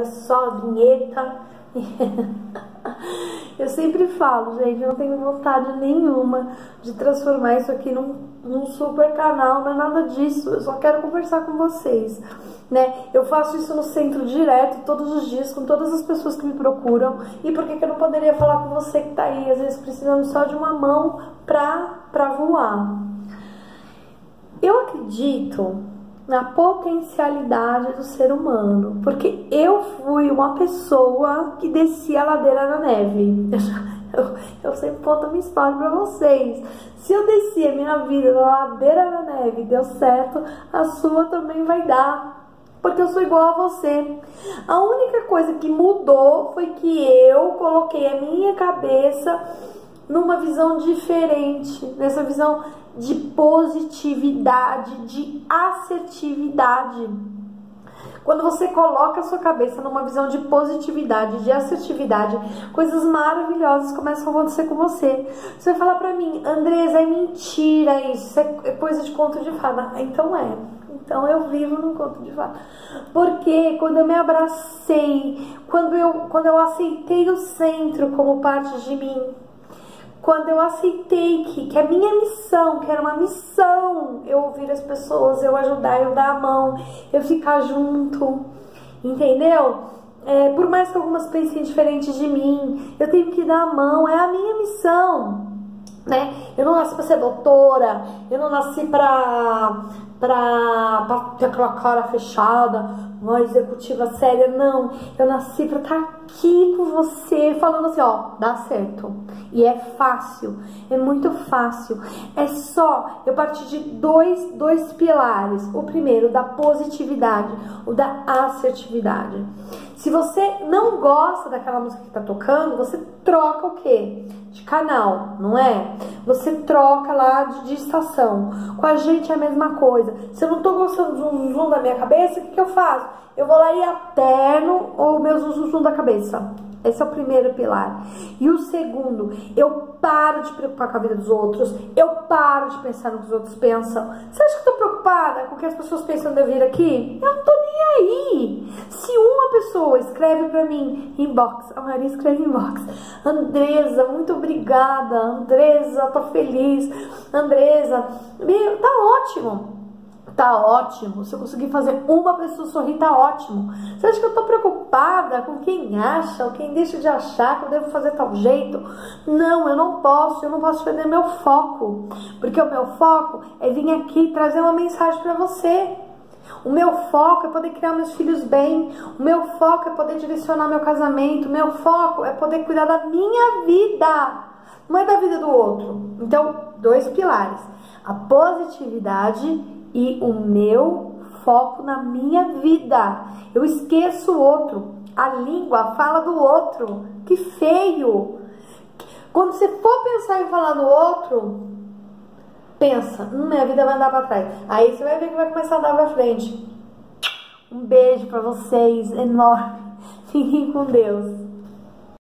olha só a vinheta. eu sempre falo, gente, eu não tenho vontade nenhuma de transformar isso aqui num, num super canal, não é nada disso, eu só quero conversar com vocês. Né? Eu faço isso no centro direto, todos os dias, com todas as pessoas que me procuram. E por que, que eu não poderia falar com você que tá aí, às vezes precisando só de uma mão pra, pra voar? Eu acredito na potencialidade do ser humano, porque eu fui uma pessoa que descia a ladeira na neve. Eu, eu sempre conto a minha história para vocês. Se eu desci a minha vida na ladeira na neve deu certo, a sua também vai dar. Porque eu sou igual a você. A única coisa que mudou foi que eu coloquei a minha cabeça numa visão diferente, nessa visão de positividade, de assertividade. Quando você coloca a sua cabeça numa visão de positividade, de assertividade, coisas maravilhosas começam a acontecer com você. Você vai falar pra mim, Andresa, é mentira isso, isso é coisa de conto de fada. Então é. Então eu vivo num conto de fada. Porque quando eu me abracei, quando eu, quando eu aceitei o centro como parte de mim, quando eu aceitei que, que a minha missão, que era uma missão, eu ouvir as pessoas, eu ajudar, eu dar a mão, eu ficar junto, entendeu? É, por mais que algumas pensem diferente de mim, eu tenho que dar a mão, é a minha missão, né? Eu não nasci para ser doutora, eu não nasci para para ter aquela cara fechada, uma executiva séria, não. Eu nasci para estar tá aqui com você, falando assim, ó, dá certo. E é fácil, é muito fácil. É só eu partir de dois, dois pilares. O primeiro, da positividade, o da assertividade. Se você não gosta daquela música que tá tocando, você troca o quê? De canal, não é? Você troca lá de, de estação. Com a gente é a mesma coisa. Se eu não tô gostando do zoom da minha cabeça, o que, que eu faço? Eu vou lá e aterno o meu zoom da cabeça. Esse é o primeiro pilar. E o segundo, eu paro de preocupar com a vida dos outros, eu paro de pensar no que os outros pensam. Você acha que eu tô preocupada com o que as pessoas pensam de eu vir aqui? Eu não tô nem aí. Se uma pessoa escreve pra mim, inbox, a Maria escreve inbox, Andresa, muito obrigada, Andresa, tô feliz, Andresa, meu, tá ótimo tá ótimo. Se eu conseguir fazer uma pessoa sorrir, tá ótimo. Você acha que eu tô preocupada com quem acha ou quem deixa de achar que eu devo fazer tal jeito? Não, eu não posso, eu não posso perder meu foco. Porque o meu foco é vir aqui trazer uma mensagem para você. O meu foco é poder criar meus filhos bem. O meu foco é poder direcionar meu casamento. O meu foco é poder cuidar da minha vida, não é da vida do outro. Então, dois pilares: a positividade e o meu foco na minha vida. Eu esqueço o outro. A língua fala do outro. Que feio! Quando você for pensar em falar do outro, pensa, hum, minha vida vai andar para trás. Aí você vai ver que vai começar a andar para frente. Um beijo para vocês, enorme. Fiquem com Deus.